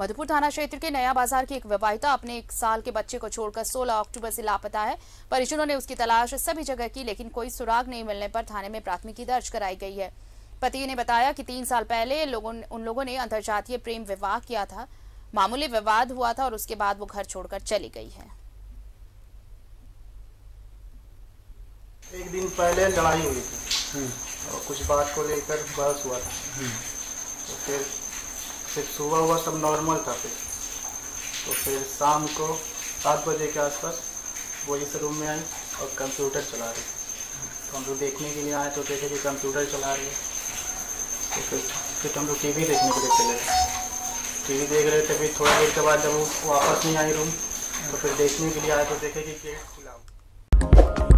मधुपुर थाना क्षेत्र के नया बाज़ार की एक विवाहिता अपने एक साल के बच्चे को छोड़कर 16 अक्टूबर से लापता है। परिजनों ने उसकी तलाश सभी जगह की लेकिन कोई सुराग नहीं मिलने पर थाने में प्राथमिकी दर्ज कराई गई है। पति ने बताया कि तीन साल पहले लोगों उन लोगों ने अंतर्जातीय प्रेम विवाह किया था। मामूली विवाद हुआ था और उसके बाद वो घर छोड़कर चली गई है। एक दिन पहले लड़ाई हुई थी। और कुछ बात को लेकर बहस हुआ था। तो फिर फिर सुबह हुआ सब नॉर्मल था फिर। तो फिर शाम को सात बजे के आसपास वो इस रूम में आई और कंप्यूटर चला रही। तो हम लोग देखने के लिए आए तो देखे कि कंप्यूटर चला रही। है तो फिर फिर हम लोग टी वी देखने के लिए चले गए। टी देख रहे थे, फिर थोड़ी देर के बाद जब वो वापस नहीं आई रूम तो फिर देखने के लिए आए तो देखे कि गेट खुला